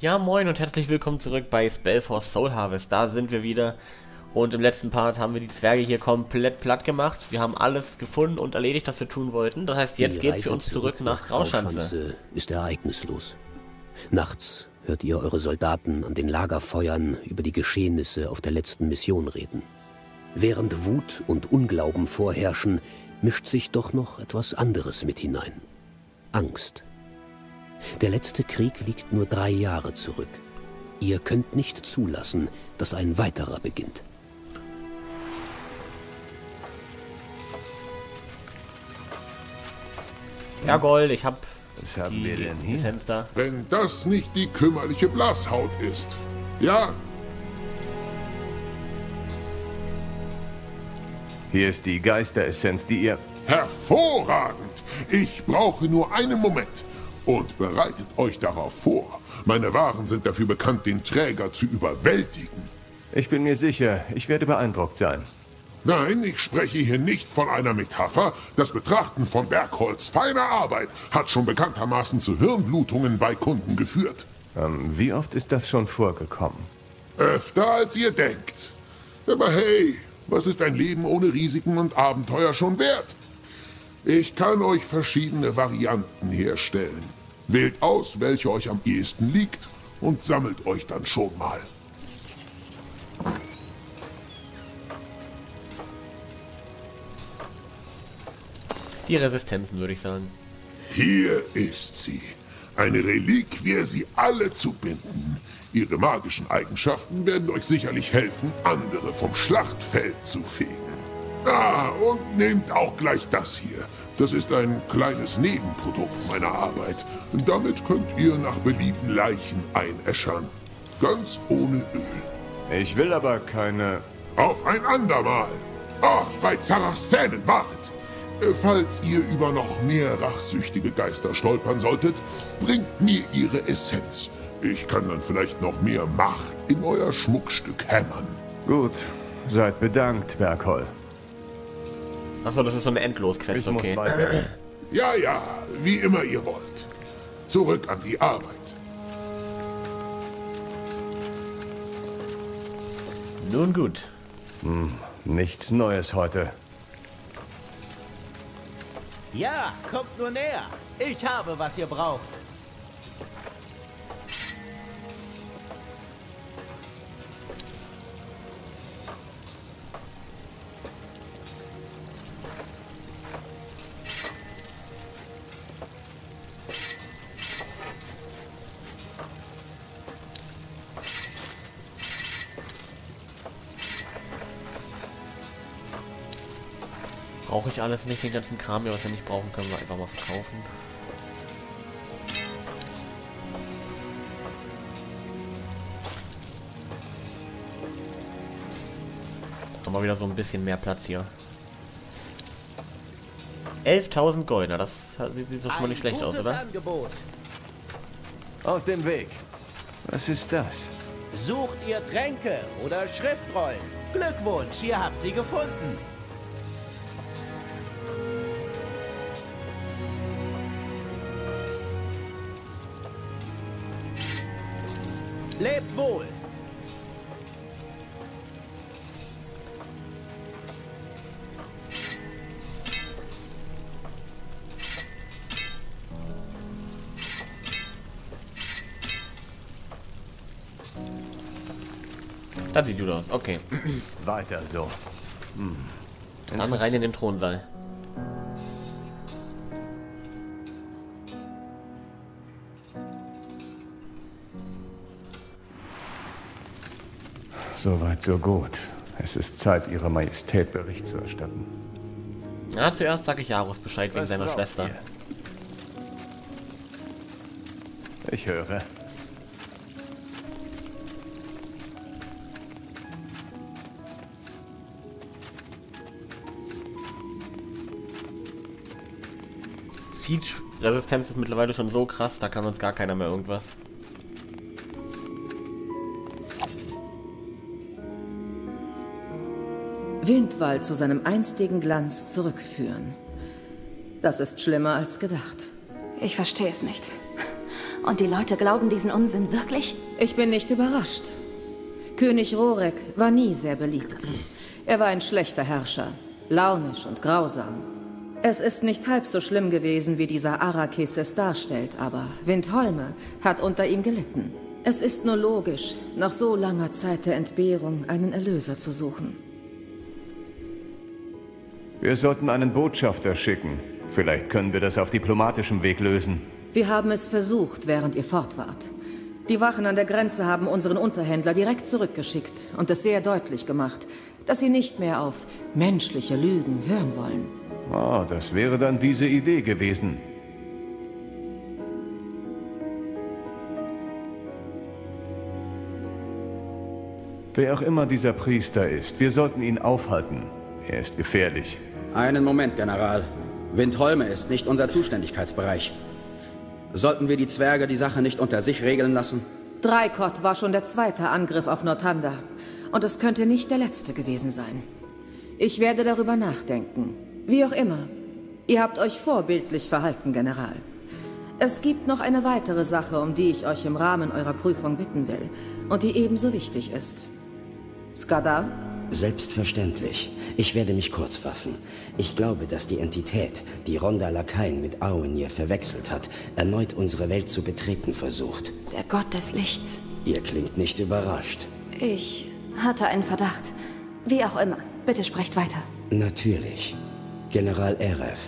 Ja, moin und herzlich willkommen zurück bei Spellforce Soul Harvest. Da sind wir wieder. Und im letzten Part haben wir die Zwerge hier komplett platt gemacht. Wir haben alles gefunden und erledigt, was wir tun wollten. Das heißt, jetzt geht es für uns zurück, zurück nach Grauschanze. ist ereignislos. Nachts hört ihr eure Soldaten an den Lagerfeuern über die Geschehnisse auf der letzten Mission reden. Während Wut und Unglauben vorherrschen, mischt sich doch noch etwas anderes mit hinein. Angst. Der letzte Krieg liegt nur drei Jahre zurück. Ihr könnt nicht zulassen, dass ein weiterer beginnt. Ja, Gold, ich hab Was haben die, wir denn hier? Lizenz da. Wenn das nicht die kümmerliche Blasshaut ist. Ja? Hier ist die Geisteressenz, die ihr... Hervorragend! Ich brauche nur einen Moment. Und bereitet euch darauf vor. Meine Waren sind dafür bekannt, den Träger zu überwältigen. Ich bin mir sicher, ich werde beeindruckt sein. Nein, ich spreche hier nicht von einer Metapher. Das Betrachten von Bergholz feiner Arbeit hat schon bekanntermaßen zu Hirnblutungen bei Kunden geführt. Ähm, wie oft ist das schon vorgekommen? Öfter als ihr denkt. Aber hey, was ist ein Leben ohne Risiken und Abenteuer schon wert? Ich kann euch verschiedene Varianten herstellen. Wählt aus, welche euch am ehesten liegt und sammelt euch dann schon mal. Die Resistenzen, würde ich sagen. Hier ist sie. Eine Reliquie, sie alle zu binden. Ihre magischen Eigenschaften werden euch sicherlich helfen, andere vom Schlachtfeld zu fegen. Ah, und nehmt auch gleich das hier. Das ist ein kleines Nebenprodukt meiner Arbeit. Damit könnt ihr nach Belieben Leichen einäschern. Ganz ohne Öl. Ich will aber keine... Auf ein andermal. Oh, bei Zarachs Zähnen wartet. Falls ihr über noch mehr rachsüchtige Geister stolpern solltet, bringt mir ihre Essenz. Ich kann dann vielleicht noch mehr Macht in euer Schmuckstück hämmern. Gut, seid bedankt, Bergholl. Achso, das ist so eine Endlos-Quest, okay. Ja, ja, wie immer ihr wollt. Zurück an die Arbeit. Nun gut. Hm, nichts Neues heute. Ja, kommt nur näher. Ich habe, was ihr braucht. Brauche ich alles nicht, den ganzen Kram hier, was wir nicht brauchen, können wir einfach mal verkaufen. Haben wir wieder so ein bisschen mehr Platz hier. 11.000 Gold, das sieht, sieht doch schon mal nicht schlecht aus, oder? Angebot. Aus dem Weg. Was ist das? Sucht ihr Tränke oder Schriftrollen? Glückwunsch, ihr habt sie gefunden. Lebt wohl! Das sieht gut aus, okay. Weiter so. Hm. Dann rein in den Thronsaal. Soweit, so gut. Es ist Zeit, Ihrer Majestät Bericht zu erstatten. Ja, zuerst sage ich Jarus Bescheid wegen seiner Schwester. Ihr? Ich höre. Siege-Resistenz ist mittlerweile schon so krass, da kann uns gar keiner mehr irgendwas. Windwall zu seinem einstigen Glanz zurückführen. Das ist schlimmer als gedacht. Ich verstehe es nicht. Und die Leute glauben diesen Unsinn wirklich? Ich bin nicht überrascht. König Rorek war nie sehr beliebt. Er war ein schlechter Herrscher, launisch und grausam. Es ist nicht halb so schlimm gewesen, wie dieser Arrakis es darstellt, aber Windholme hat unter ihm gelitten. Es ist nur logisch, nach so langer Zeit der Entbehrung einen Erlöser zu suchen. Wir sollten einen Botschafter schicken. Vielleicht können wir das auf diplomatischem Weg lösen. Wir haben es versucht, während ihr fort wart. Die Wachen an der Grenze haben unseren Unterhändler direkt zurückgeschickt und es sehr deutlich gemacht, dass sie nicht mehr auf menschliche Lügen hören wollen. Ah, das wäre dann diese Idee gewesen. Wer auch immer dieser Priester ist, wir sollten ihn aufhalten. Er ist gefährlich. Einen Moment, General. Windholme ist nicht unser Zuständigkeitsbereich. Sollten wir die Zwerge die Sache nicht unter sich regeln lassen? Dreikott war schon der zweite Angriff auf Nortanda. Und es könnte nicht der letzte gewesen sein. Ich werde darüber nachdenken. Wie auch immer. Ihr habt euch vorbildlich verhalten, General. Es gibt noch eine weitere Sache, um die ich euch im Rahmen eurer Prüfung bitten will. Und die ebenso wichtig ist. Skada? Selbstverständlich. Ich werde mich kurz fassen. Ich glaube, dass die Entität, die Ronda Lakain mit Aonir verwechselt hat, erneut unsere Welt zu betreten versucht. Der Gott des Lichts. Ihr klingt nicht überrascht. Ich hatte einen Verdacht. Wie auch immer. Bitte sprecht weiter. Natürlich. General Eref,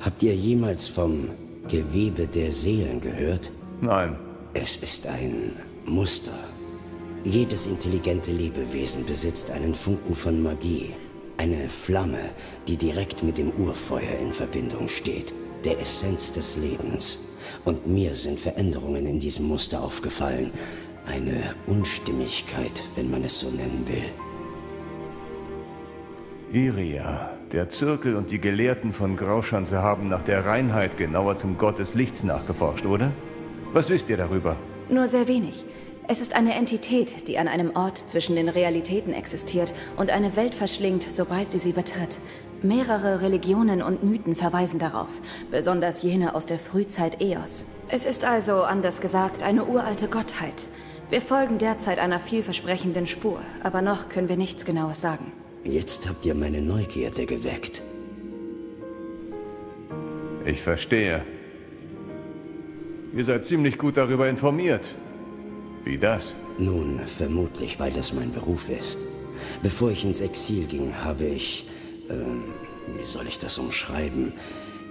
habt ihr jemals vom Gewebe der Seelen gehört? Nein. Es ist ein Muster. Jedes intelligente Lebewesen besitzt einen Funken von Magie. Eine Flamme, die direkt mit dem Urfeuer in Verbindung steht, der Essenz des Lebens. Und mir sind Veränderungen in diesem Muster aufgefallen. Eine Unstimmigkeit, wenn man es so nennen will. Iria, der Zirkel und die Gelehrten von Grauschanze haben nach der Reinheit genauer zum Gott des Lichts nachgeforscht, oder? Was wisst ihr darüber? Nur sehr wenig. Es ist eine Entität, die an einem Ort zwischen den Realitäten existiert und eine Welt verschlingt, sobald sie sie betritt. Mehrere Religionen und Mythen verweisen darauf, besonders jene aus der Frühzeit Eos. Es ist also, anders gesagt, eine uralte Gottheit. Wir folgen derzeit einer vielversprechenden Spur, aber noch können wir nichts Genaues sagen. Jetzt habt ihr meine Neugierde geweckt. Ich verstehe. Ihr seid ziemlich gut darüber informiert. Wie das? Nun, vermutlich, weil das mein Beruf ist. Bevor ich ins Exil ging, habe ich... Ähm, wie soll ich das umschreiben?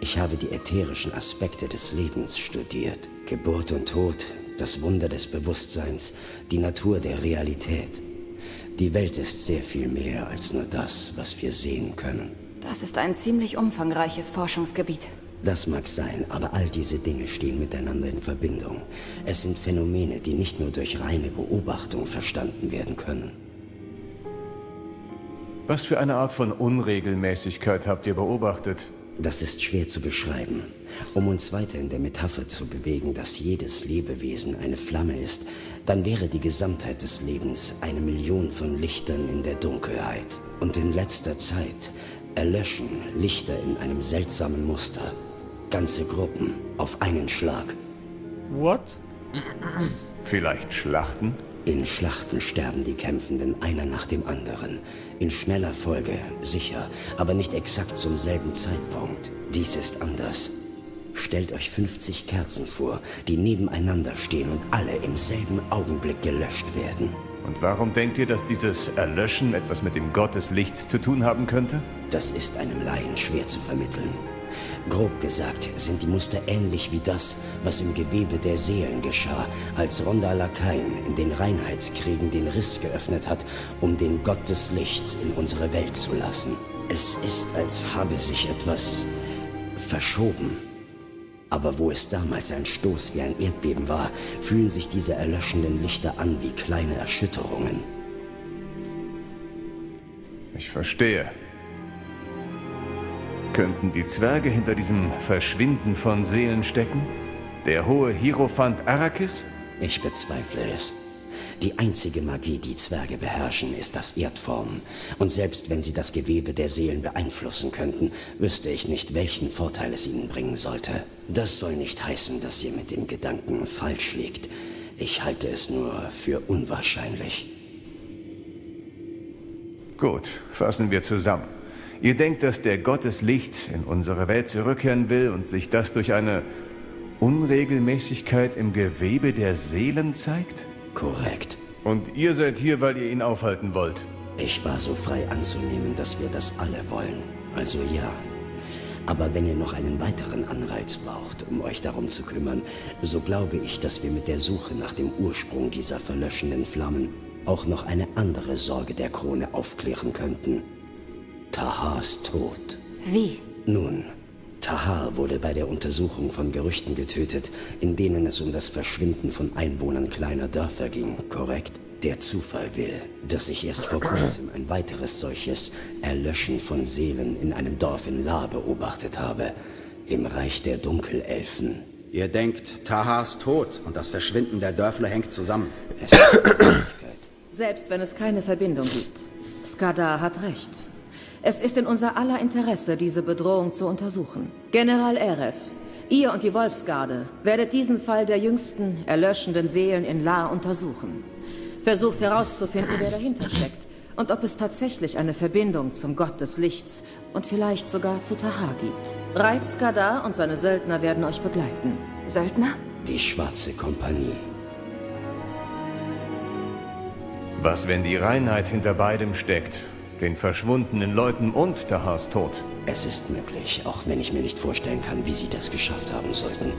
Ich habe die ätherischen Aspekte des Lebens studiert. Geburt und Tod, das Wunder des Bewusstseins, die Natur der Realität. Die Welt ist sehr viel mehr als nur das, was wir sehen können. Das ist ein ziemlich umfangreiches Forschungsgebiet. Das mag sein, aber all diese Dinge stehen miteinander in Verbindung. Es sind Phänomene, die nicht nur durch reine Beobachtung verstanden werden können. Was für eine Art von Unregelmäßigkeit habt ihr beobachtet? Das ist schwer zu beschreiben. Um uns weiter in der Metapher zu bewegen, dass jedes Lebewesen eine Flamme ist, dann wäre die Gesamtheit des Lebens eine Million von Lichtern in der Dunkelheit. Und in letzter Zeit erlöschen Lichter in einem seltsamen Muster. Ganze Gruppen auf einen Schlag. What? Vielleicht Schlachten? In Schlachten sterben die Kämpfenden einer nach dem anderen. In schneller Folge, sicher, aber nicht exakt zum selben Zeitpunkt. Dies ist anders. Stellt euch 50 Kerzen vor, die nebeneinander stehen und alle im selben Augenblick gelöscht werden. Und warum denkt ihr, dass dieses Erlöschen etwas mit dem Gott des Lichts zu tun haben könnte? Das ist einem Laien schwer zu vermitteln. Grob gesagt sind die Muster ähnlich wie das, was im Gewebe der Seelen geschah, als Ronda Lakain in den Reinheitskriegen den Riss geöffnet hat, um den Gott des Lichts in unsere Welt zu lassen. Es ist, als habe sich etwas verschoben. Aber wo es damals ein Stoß wie ein Erdbeben war, fühlen sich diese erlöschenden Lichter an wie kleine Erschütterungen. Ich verstehe. Könnten die Zwerge hinter diesem Verschwinden von Seelen stecken? Der hohe Hierophant Arrakis? Ich bezweifle es. Die einzige Magie, die Zwerge beherrschen, ist das Erdformen. Und selbst wenn sie das Gewebe der Seelen beeinflussen könnten, wüsste ich nicht, welchen Vorteil es ihnen bringen sollte. Das soll nicht heißen, dass ihr mit dem Gedanken falsch liegt. Ich halte es nur für unwahrscheinlich. Gut, fassen wir zusammen. Ihr denkt, dass der Gott des Lichts in unsere Welt zurückkehren will und sich das durch eine Unregelmäßigkeit im Gewebe der Seelen zeigt? Korrekt. Und ihr seid hier, weil ihr ihn aufhalten wollt? Ich war so frei anzunehmen, dass wir das alle wollen. Also ja. Aber wenn ihr noch einen weiteren Anreiz braucht, um euch darum zu kümmern, so glaube ich, dass wir mit der Suche nach dem Ursprung dieser verlöschenden Flammen auch noch eine andere Sorge der Krone aufklären könnten. Tahars Tod. Wie? Nun, Tahar wurde bei der Untersuchung von Gerüchten getötet, in denen es um das Verschwinden von Einwohnern kleiner Dörfer ging, korrekt? Der Zufall will, dass ich erst vor kurzem ein weiteres solches Erlöschen von Seelen in einem Dorf in La beobachtet habe, im Reich der Dunkelelfen. Ihr denkt, Tahars Tod und das Verschwinden der Dörfler hängt zusammen. Es ist eine Möglichkeit. Selbst wenn es keine Verbindung gibt. Skada hat recht. Es ist in unser aller Interesse, diese Bedrohung zu untersuchen. General Eref, ihr und die Wolfsgarde werdet diesen Fall der jüngsten erlöschenden Seelen in La untersuchen. Versucht herauszufinden, wer dahinter steckt und ob es tatsächlich eine Verbindung zum Gott des Lichts und vielleicht sogar zu Tahar gibt. Reit Skada und seine Söldner werden euch begleiten. Söldner? Die Schwarze Kompanie. Was, wenn die Reinheit hinter beidem steckt? Den verschwundenen Leuten und Tahars Tod? Es ist möglich, auch wenn ich mir nicht vorstellen kann, wie sie das geschafft haben sollten.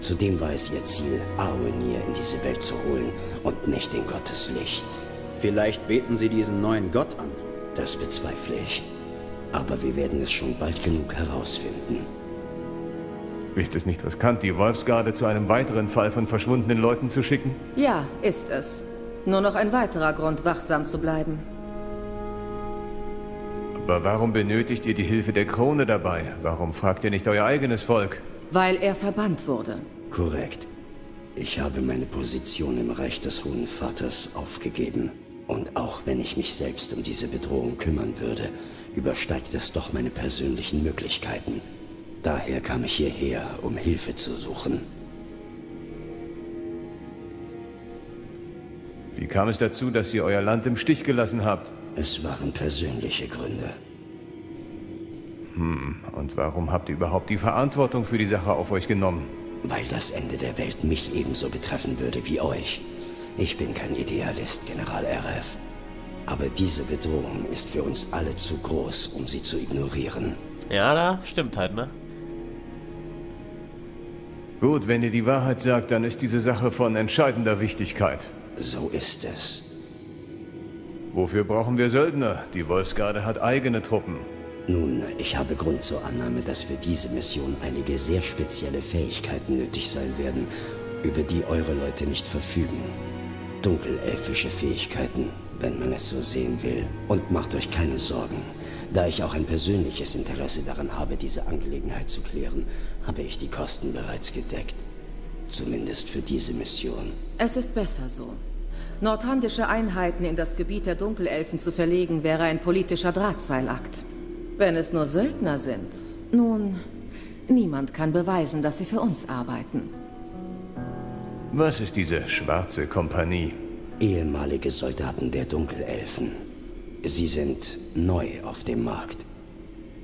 Zudem war es ihr Ziel, Arwenir in diese Welt zu holen und nicht den Gott des Lichts. Vielleicht beten sie diesen neuen Gott an. Das bezweifle ich. Aber wir werden es schon bald genug herausfinden. Ist es nicht riskant, die Wolfsgarde zu einem weiteren Fall von verschwundenen Leuten zu schicken? Ja, ist es. Nur noch ein weiterer Grund, wachsam zu bleiben. Aber warum benötigt ihr die Hilfe der Krone dabei? Warum fragt ihr nicht euer eigenes Volk? Weil er verbannt wurde. Korrekt. Ich habe meine Position im Reich des Hohen Vaters aufgegeben. Und auch wenn ich mich selbst um diese Bedrohung kümmern würde, übersteigt es doch meine persönlichen Möglichkeiten. Daher kam ich hierher, um Hilfe zu suchen. Wie kam es dazu, dass ihr euer Land im Stich gelassen habt? Es waren persönliche Gründe. Hm, und warum habt ihr überhaupt die Verantwortung für die Sache auf euch genommen? Weil das Ende der Welt mich ebenso betreffen würde wie euch. Ich bin kein Idealist, General RF. Aber diese Bedrohung ist für uns alle zu groß, um sie zu ignorieren. Ja, da stimmt halt, ne? Gut, wenn ihr die Wahrheit sagt, dann ist diese Sache von entscheidender Wichtigkeit. So ist es. Wofür brauchen wir Söldner? Die Wolfsgarde hat eigene Truppen. Nun, ich habe Grund zur Annahme, dass für diese Mission einige sehr spezielle Fähigkeiten nötig sein werden, über die eure Leute nicht verfügen. Dunkelelfische Fähigkeiten, wenn man es so sehen will. Und macht euch keine Sorgen. Da ich auch ein persönliches Interesse daran habe, diese Angelegenheit zu klären, habe ich die Kosten bereits gedeckt. Zumindest für diese Mission. Es ist besser so. Nordhandische Einheiten in das Gebiet der Dunkelelfen zu verlegen, wäre ein politischer Drahtseilakt. Wenn es nur Söldner sind, nun, niemand kann beweisen, dass sie für uns arbeiten. Was ist diese schwarze Kompanie? Ehemalige Soldaten der Dunkelelfen. Sie sind neu auf dem Markt.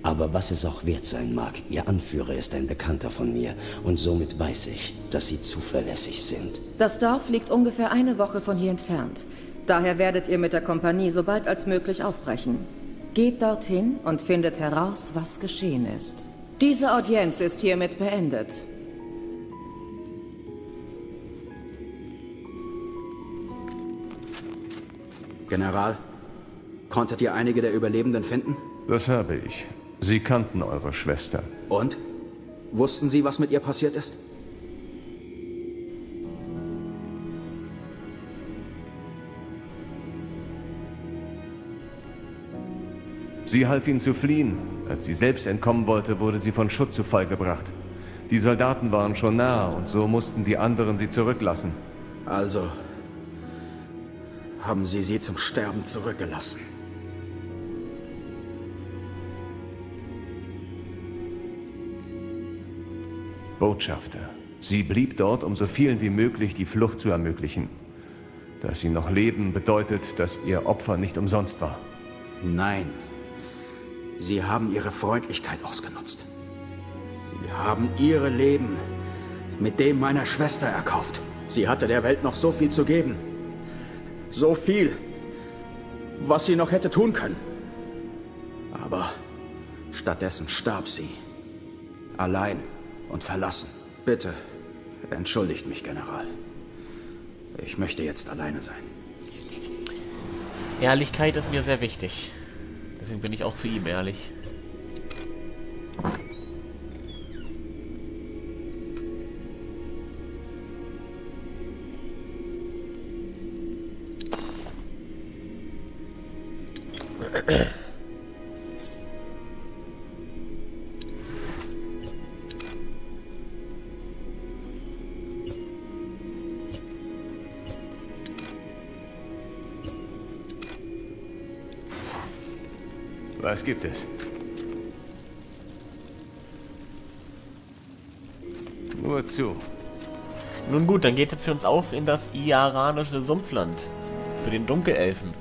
Aber was es auch wert sein mag, ihr Anführer ist ein Bekannter von mir und somit weiß ich, dass sie zuverlässig sind. Das Dorf liegt ungefähr eine Woche von hier entfernt. Daher werdet ihr mit der Kompanie so bald als möglich aufbrechen. Geht dorthin und findet heraus, was geschehen ist. Diese Audienz ist hiermit beendet. General, konntet ihr einige der Überlebenden finden? Das habe ich. Sie kannten eure Schwester. Und? Wussten sie, was mit ihr passiert ist? Sie half ihnen zu fliehen. Als sie selbst entkommen wollte, wurde sie von Schutt zu Fall gebracht. Die Soldaten waren schon nah und so mussten die anderen sie zurücklassen. Also, haben sie sie zum Sterben zurückgelassen. Botschafter. Sie blieb dort, um so vielen wie möglich die Flucht zu ermöglichen. Dass sie noch leben, bedeutet, dass ihr Opfer nicht umsonst war. Nein. Sie haben ihre Freundlichkeit ausgenutzt. Sie haben ihre Leben mit dem meiner Schwester erkauft. Sie hatte der Welt noch so viel zu geben. So viel, was sie noch hätte tun können. Aber stattdessen starb sie. Allein und verlassen. Bitte, entschuldigt mich, General. Ich möchte jetzt alleine sein. Ehrlichkeit ist mir sehr wichtig. Deswegen bin ich auch zu ihm ehrlich. Was gibt es? Nur zu. Nun gut, dann geht's jetzt für uns auf in das iaranische Sumpfland. Zu den Dunkelelfen.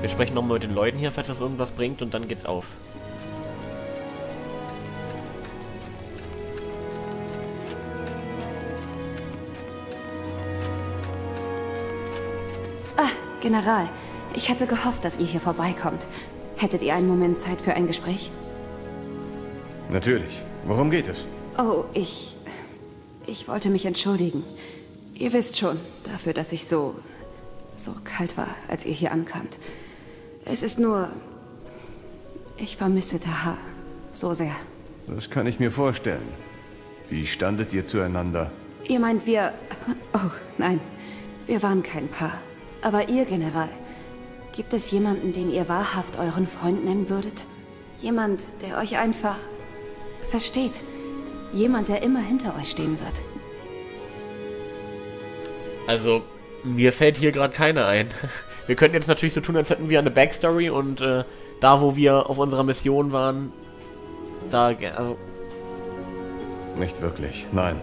Wir sprechen nochmal mit den Leuten hier, falls das irgendwas bringt, und dann geht's auf. General. Ich hatte gehofft, dass ihr hier vorbeikommt. Hättet ihr einen Moment Zeit für ein Gespräch? Natürlich. Worum geht es? Oh, ich... Ich wollte mich entschuldigen. Ihr wisst schon, dafür, dass ich so... so kalt war, als ihr hier ankamt. Es ist nur... Ich vermisse Taha so sehr. Das kann ich mir vorstellen. Wie standet ihr zueinander? Ihr meint, wir... Oh, nein. Wir waren kein Paar. Aber ihr, General, gibt es jemanden, den ihr wahrhaft euren Freund nennen würdet? Jemand, der euch einfach versteht. Jemand, der immer hinter euch stehen wird. Also, mir fällt hier gerade keiner ein. Wir könnten jetzt natürlich so tun, als hätten wir eine Backstory und äh, da, wo wir auf unserer Mission waren, da, also, Nicht wirklich, nein.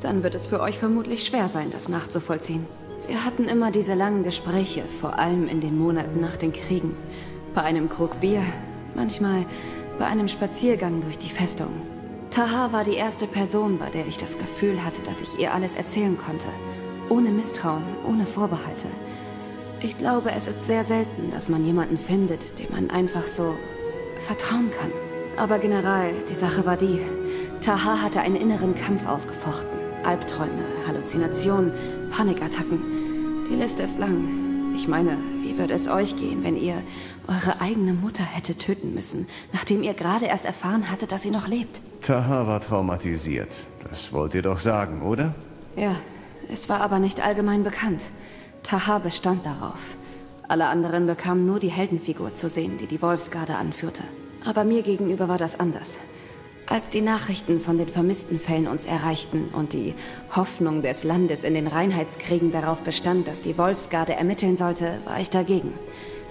Dann wird es für euch vermutlich schwer sein, das nachzuvollziehen. Wir hatten immer diese langen Gespräche, vor allem in den Monaten nach den Kriegen. Bei einem Krug Bier, manchmal bei einem Spaziergang durch die Festung. Taha war die erste Person, bei der ich das Gefühl hatte, dass ich ihr alles erzählen konnte. Ohne Misstrauen, ohne Vorbehalte. Ich glaube, es ist sehr selten, dass man jemanden findet, dem man einfach so vertrauen kann. Aber General, die Sache war die. Taha hatte einen inneren Kampf ausgefochten. Albträume, Halluzinationen, Panikattacken. Die Liste ist lang. Ich meine, wie würde es euch gehen, wenn ihr eure eigene Mutter hätte töten müssen, nachdem ihr gerade erst erfahren hatte, dass sie noch lebt? Taha war traumatisiert. Das wollt ihr doch sagen, oder? Ja, es war aber nicht allgemein bekannt. Taha bestand darauf. Alle anderen bekamen nur die Heldenfigur zu sehen, die die Wolfsgarde anführte. Aber mir gegenüber war das anders. Als die Nachrichten von den vermissten Fällen uns erreichten und die Hoffnung des Landes in den Reinheitskriegen darauf bestand, dass die Wolfsgarde ermitteln sollte, war ich dagegen.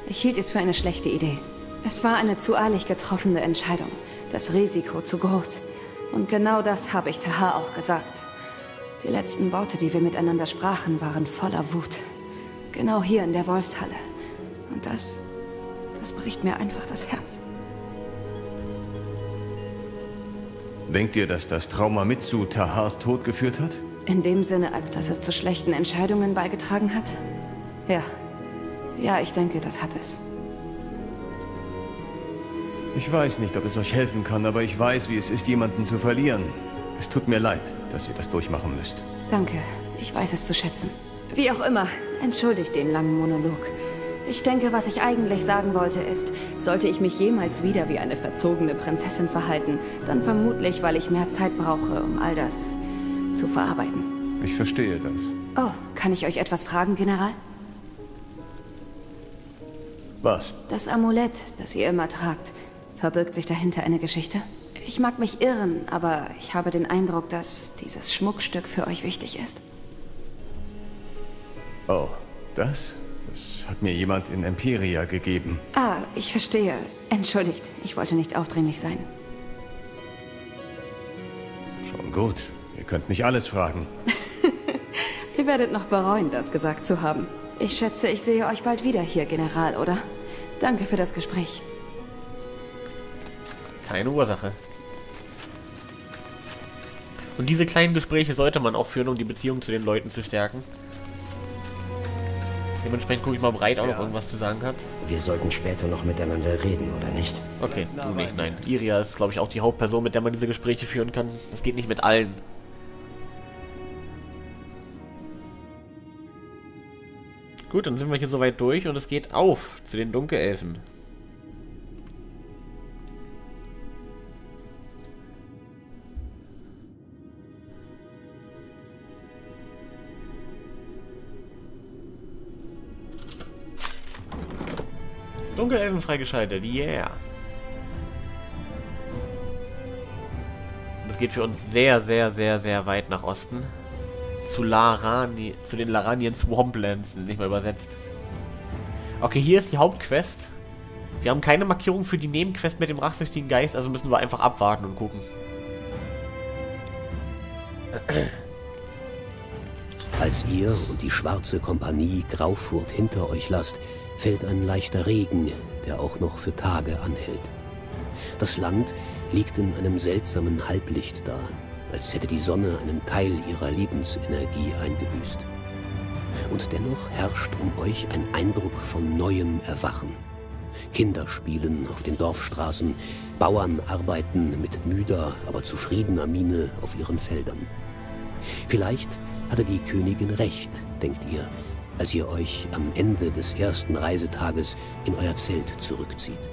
Ich hielt es für eine schlechte Idee. Es war eine zu eilig getroffene Entscheidung. Das Risiko zu groß. Und genau das habe ich Taha auch gesagt. Die letzten Worte, die wir miteinander sprachen, waren voller Wut. Genau hier in der Wolfshalle. Und das, das bricht mir einfach das Herz. Denkt ihr, dass das Trauma mit zu Tahars Tod geführt hat? In dem Sinne, als dass es zu schlechten Entscheidungen beigetragen hat? Ja. Ja, ich denke, das hat es. Ich weiß nicht, ob es euch helfen kann, aber ich weiß, wie es ist, jemanden zu verlieren. Es tut mir leid, dass ihr das durchmachen müsst. Danke. Ich weiß es zu schätzen. Wie auch immer, entschuldigt den langen Monolog. Ich denke, was ich eigentlich sagen wollte ist, sollte ich mich jemals wieder wie eine verzogene Prinzessin verhalten, dann vermutlich, weil ich mehr Zeit brauche, um all das zu verarbeiten. Ich verstehe das. Oh, kann ich euch etwas fragen, General? Was? Das Amulett, das ihr immer tragt, verbirgt sich dahinter eine Geschichte? Ich mag mich irren, aber ich habe den Eindruck, dass dieses Schmuckstück für euch wichtig ist. Oh, das? Hat mir jemand in Empiria gegeben. Ah, ich verstehe. Entschuldigt, ich wollte nicht aufdringlich sein. Schon gut. Ihr könnt mich alles fragen. Ihr werdet noch bereuen, das gesagt zu haben. Ich schätze, ich sehe euch bald wieder hier, General, oder? Danke für das Gespräch. Keine Ursache. Und diese kleinen Gespräche sollte man auch führen, um die Beziehung zu den Leuten zu stärken. Dementsprechend gucke ich mal breit, ob ja. noch irgendwas zu sagen hat. Wir sollten später noch miteinander reden, oder nicht? Okay, du nicht, nein. Iria ist, glaube ich, auch die Hauptperson, mit der man diese Gespräche führen kann. Das geht nicht mit allen. Gut, dann sind wir hier soweit durch und es geht auf zu den Dunkelelfen. Dunkelelfen freigeschaltet, yeah. Das geht für uns sehr, sehr, sehr, sehr weit nach Osten. Zu Larani, zu den Laranien Swamplands, nicht mal übersetzt. Okay, hier ist die Hauptquest. Wir haben keine Markierung für die Nebenquest mit dem rachsüchtigen Geist, also müssen wir einfach abwarten und gucken. Als ihr und die schwarze Kompanie Graufurt hinter euch lasst, fällt ein leichter Regen, der auch noch für Tage anhält. Das Land liegt in einem seltsamen Halblicht da, als hätte die Sonne einen Teil ihrer Lebensenergie eingebüßt. Und dennoch herrscht um euch ein Eindruck von neuem Erwachen. Kinder spielen auf den Dorfstraßen, Bauern arbeiten mit müder, aber zufriedener Miene auf ihren Feldern. Vielleicht hatte die Königin recht, denkt ihr, als ihr euch am Ende des ersten Reisetages in euer Zelt zurückzieht.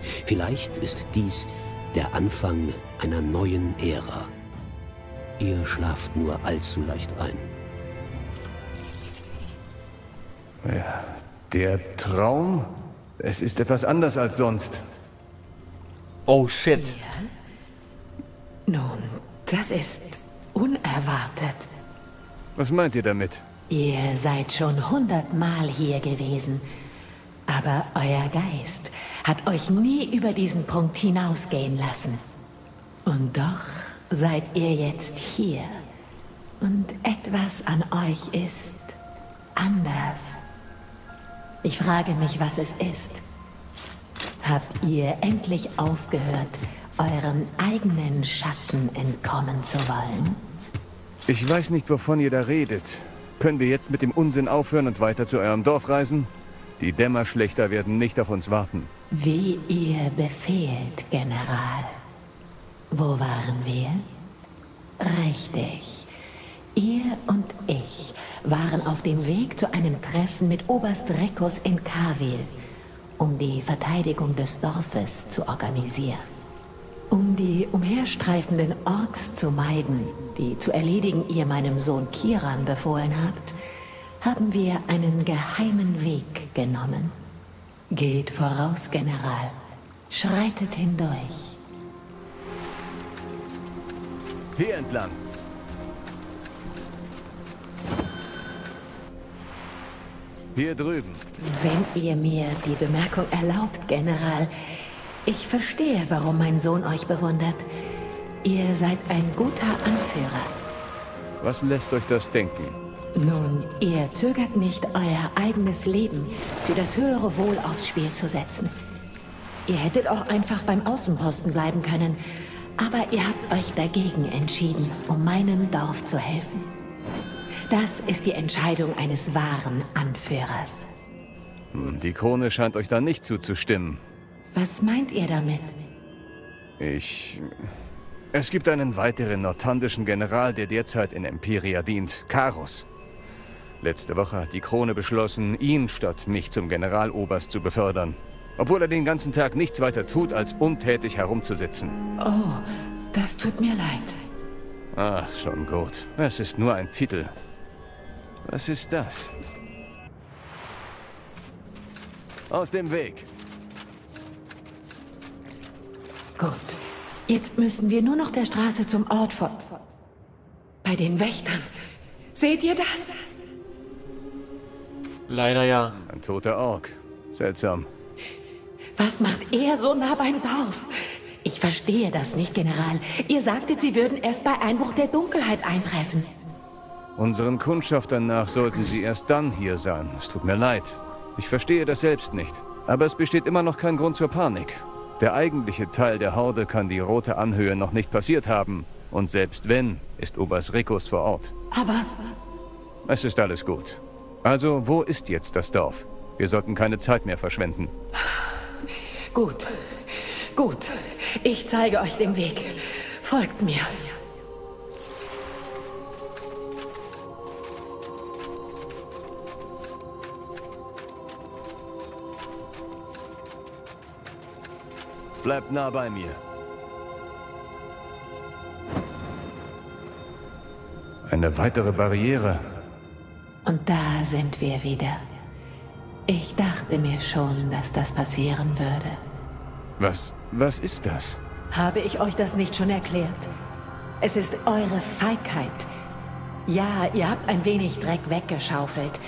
Vielleicht ist dies der Anfang einer neuen Ära. Ihr schlaft nur allzu leicht ein. Ja, der Traum? Es ist etwas anders als sonst. Oh shit. Ja? Nun, das ist unerwartet. Was meint ihr damit? Ihr seid schon hundertmal hier gewesen, aber euer Geist hat euch nie über diesen Punkt hinausgehen lassen. Und doch seid ihr jetzt hier. Und etwas an euch ist anders. Ich frage mich, was es ist. Habt ihr endlich aufgehört, euren eigenen Schatten entkommen zu wollen? Ich weiß nicht, wovon ihr da redet. Können wir jetzt mit dem Unsinn aufhören und weiter zu eurem Dorf reisen? Die Dämmerschlechter werden nicht auf uns warten. Wie ihr befehlt, General. Wo waren wir? Richtig. Ihr und ich waren auf dem Weg zu einem Treffen mit Oberst Rekus in Kavil, um die Verteidigung des Dorfes zu organisieren. Um die umherstreifenden Orks zu meiden, die zu erledigen ihr meinem Sohn Kiran befohlen habt, haben wir einen geheimen Weg genommen. Geht voraus, General. Schreitet hindurch. Hier entlang. Hier drüben. Wenn ihr mir die Bemerkung erlaubt, General, ich verstehe, warum mein Sohn euch bewundert. Ihr seid ein guter Anführer. Was lässt euch das denken? Nun, ihr zögert nicht, euer eigenes Leben für das höhere Wohl aufs Spiel zu setzen. Ihr hättet auch einfach beim Außenposten bleiben können, aber ihr habt euch dagegen entschieden, um meinem Dorf zu helfen. Das ist die Entscheidung eines wahren Anführers. Hm, die Krone scheint euch da nicht zuzustimmen. Was meint ihr damit? Ich... Es gibt einen weiteren nortandischen General, der derzeit in Empiria dient, Karus. Letzte Woche hat die Krone beschlossen, ihn statt mich zum Generaloberst zu befördern. Obwohl er den ganzen Tag nichts weiter tut, als untätig herumzusitzen. Oh, das tut mir leid. Ach, schon gut. Es ist nur ein Titel. Was ist das? Aus dem Weg. Gut. Jetzt müssen wir nur noch der Straße zum Ort vor. Bei den Wächtern. Seht ihr das? Leider ja. Ein toter Ork. Seltsam. Was macht er so nah beim Dorf? Ich verstehe das nicht, General. Ihr sagtet, Sie würden erst bei Einbruch der Dunkelheit eintreffen. Unseren Kundschaftern nach sollten sie erst dann hier sein. Es tut mir leid. Ich verstehe das selbst nicht. Aber es besteht immer noch kein Grund zur Panik. Der eigentliche Teil der Horde kann die Rote Anhöhe noch nicht passiert haben. Und selbst wenn, ist Oberst Rikus vor Ort. Aber... Es ist alles gut. Also, wo ist jetzt das Dorf? Wir sollten keine Zeit mehr verschwenden. Gut, gut. Ich zeige euch den Weg. Folgt mir. Bleibt nah bei mir. Eine weitere Barriere. Und da sind wir wieder. Ich dachte mir schon, dass das passieren würde. Was, was ist das? Habe ich euch das nicht schon erklärt? Es ist eure Feigheit. Ja, ihr habt ein wenig Dreck weggeschaufelt,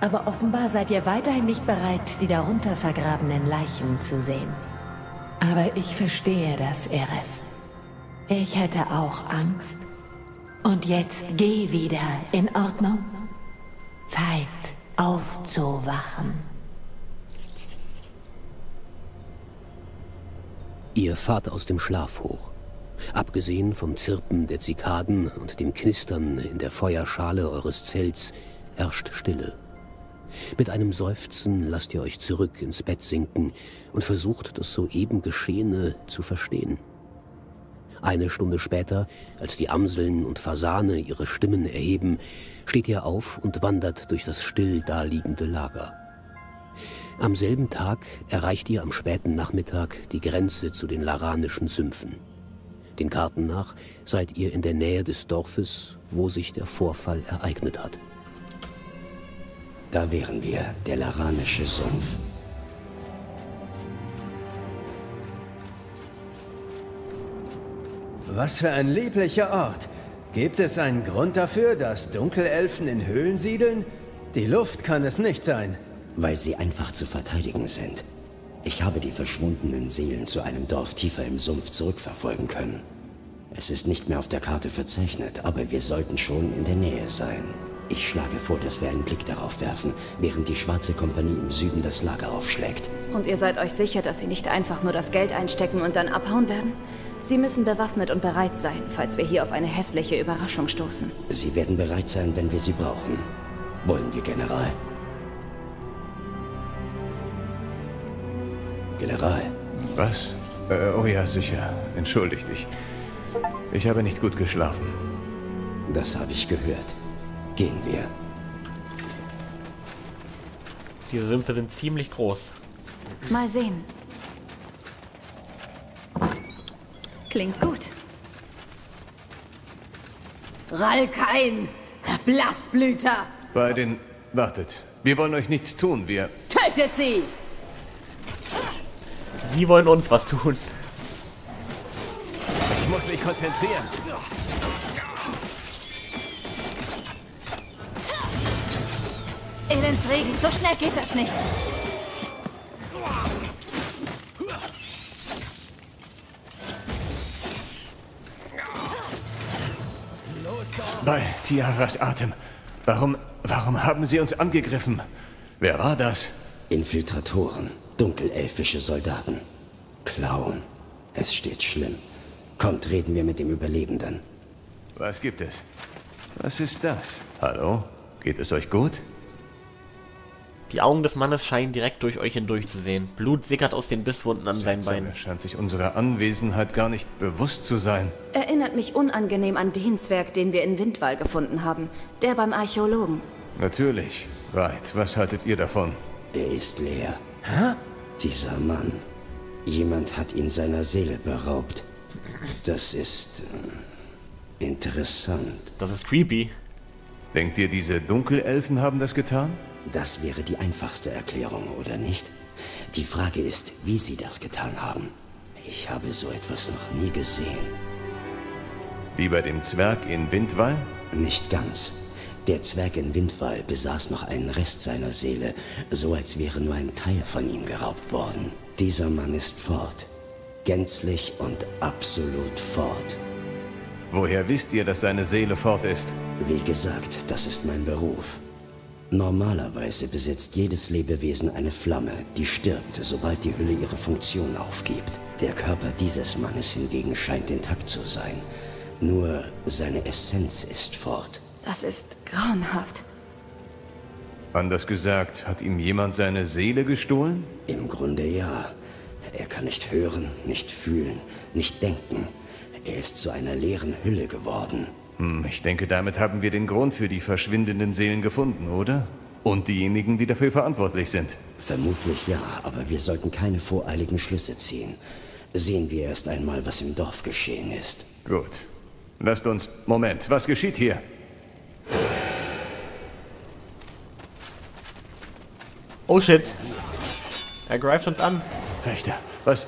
aber offenbar seid ihr weiterhin nicht bereit, die darunter vergrabenen Leichen zu sehen. Aber ich verstehe das, Eref. Ich hätte auch Angst. Und jetzt geh wieder, in Ordnung? Zeit aufzuwachen. Ihr fahrt aus dem Schlaf hoch. Abgesehen vom Zirpen der Zikaden und dem Knistern in der Feuerschale eures Zelts herrscht Stille. Mit einem Seufzen lasst ihr euch zurück ins Bett sinken und versucht das soeben Geschehene zu verstehen. Eine Stunde später, als die Amseln und Fasane ihre Stimmen erheben, steht ihr auf und wandert durch das still daliegende Lager. Am selben Tag erreicht ihr am späten Nachmittag die Grenze zu den laranischen Sümpfen. Den Karten nach seid ihr in der Nähe des Dorfes, wo sich der Vorfall ereignet hat. Da wären wir, der laranische Sumpf. Was für ein lieblicher Ort. Gibt es einen Grund dafür, dass Dunkelelfen in Höhlen siedeln? Die Luft kann es nicht sein. Weil sie einfach zu verteidigen sind. Ich habe die verschwundenen Seelen zu einem Dorf tiefer im Sumpf zurückverfolgen können. Es ist nicht mehr auf der Karte verzeichnet, aber wir sollten schon in der Nähe sein. Ich schlage vor, dass wir einen Blick darauf werfen, während die Schwarze Kompanie im Süden das Lager aufschlägt. Und ihr seid euch sicher, dass sie nicht einfach nur das Geld einstecken und dann abhauen werden? Sie müssen bewaffnet und bereit sein, falls wir hier auf eine hässliche Überraschung stoßen. Sie werden bereit sein, wenn wir sie brauchen. Wollen wir, General? General. Was? Äh, oh ja, sicher. Entschuldigt dich. Ich habe nicht gut geschlafen. Das habe ich gehört. Gehen wir. Diese Sümpfe sind ziemlich groß. Mal sehen. Klingt gut. Ralkein! Blassblüter! Bei den... Wartet. Wir wollen euch nichts tun. Wir... Tötet sie! Sie wollen uns was tun. Ich muss mich konzentrieren. Elendsregen, so schnell geht das nicht. Bei Tiaras Atem. Warum... Warum haben sie uns angegriffen? Wer war das? Infiltratoren. Dunkelelfische Soldaten. Klauen. Es steht schlimm. Kommt, reden wir mit dem Überlebenden. Was gibt es? Was ist das? Hallo? Geht es euch gut? Die Augen des Mannes scheinen direkt durch euch hindurch zu sehen. Blut sickert aus den Bisswunden an seinen Beinen. Er scheint sich unserer Anwesenheit gar nicht bewusst zu sein. Erinnert mich unangenehm an den Zwerg, den wir in Windwall gefunden haben. Der beim Archäologen. Natürlich. Right, was haltet ihr davon? Er ist leer. Hä? Dieser Mann. Jemand hat ihn seiner Seele beraubt. Das ist äh, interessant. Das ist creepy. Denkt ihr, diese Dunkelelfen haben das getan? Das wäre die einfachste Erklärung, oder nicht? Die Frage ist, wie sie das getan haben. Ich habe so etwas noch nie gesehen. Wie bei dem Zwerg in Windwall? Nicht ganz. Der Zwerg in Windwall besaß noch einen Rest seiner Seele, so als wäre nur ein Teil von ihm geraubt worden. Dieser Mann ist fort. Gänzlich und absolut fort. Woher wisst ihr, dass seine Seele fort ist? Wie gesagt, das ist mein Beruf. Normalerweise besitzt jedes Lebewesen eine Flamme, die stirbt, sobald die Hülle ihre Funktion aufgibt. Der Körper dieses Mannes hingegen scheint intakt zu sein. Nur seine Essenz ist fort. Das ist grauenhaft. Anders gesagt, hat ihm jemand seine Seele gestohlen? Im Grunde ja. Er kann nicht hören, nicht fühlen, nicht denken. Er ist zu einer leeren Hülle geworden. Hm, ich denke, damit haben wir den Grund für die verschwindenden Seelen gefunden, oder? Und diejenigen, die dafür verantwortlich sind. Vermutlich ja, aber wir sollten keine voreiligen Schlüsse ziehen. Sehen wir erst einmal, was im Dorf geschehen ist. Gut. Lasst uns... Moment, was geschieht hier? Oh shit. Er greift uns an. Wächter, was...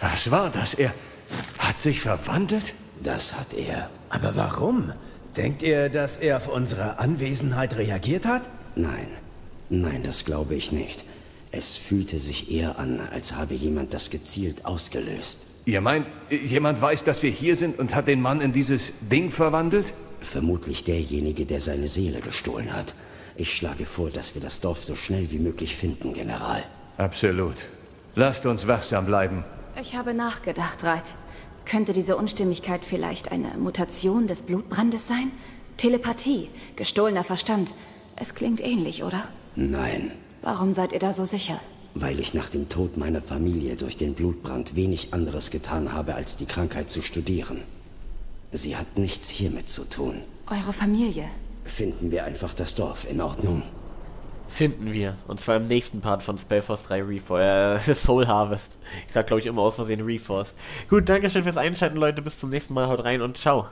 Was war das? Er hat sich verwandelt? Das hat er. Aber warum? Denkt ihr, dass er auf unsere Anwesenheit reagiert hat? Nein. Nein, das glaube ich nicht. Es fühlte sich eher an, als habe jemand das gezielt ausgelöst. Ihr meint, jemand weiß, dass wir hier sind und hat den Mann in dieses Ding verwandelt? Vermutlich derjenige, der seine Seele gestohlen hat. Ich schlage vor, dass wir das Dorf so schnell wie möglich finden, General. Absolut. Lasst uns wachsam bleiben. Ich habe nachgedacht, Reit. Könnte diese Unstimmigkeit vielleicht eine Mutation des Blutbrandes sein? Telepathie, gestohlener Verstand. Es klingt ähnlich, oder? Nein. Warum seid ihr da so sicher? Weil ich nach dem Tod meiner Familie durch den Blutbrand wenig anderes getan habe, als die Krankheit zu studieren. Sie hat nichts hiermit zu tun. Eure Familie? Finden wir einfach das Dorf in Ordnung. Finden wir. Und zwar im nächsten Part von Spellforce 3 Reforced. Äh, Soul Harvest. Ich sag, glaube ich, immer aus Versehen Reforced. Gut, danke schön fürs Einschalten, Leute. Bis zum nächsten Mal. Haut rein und ciao.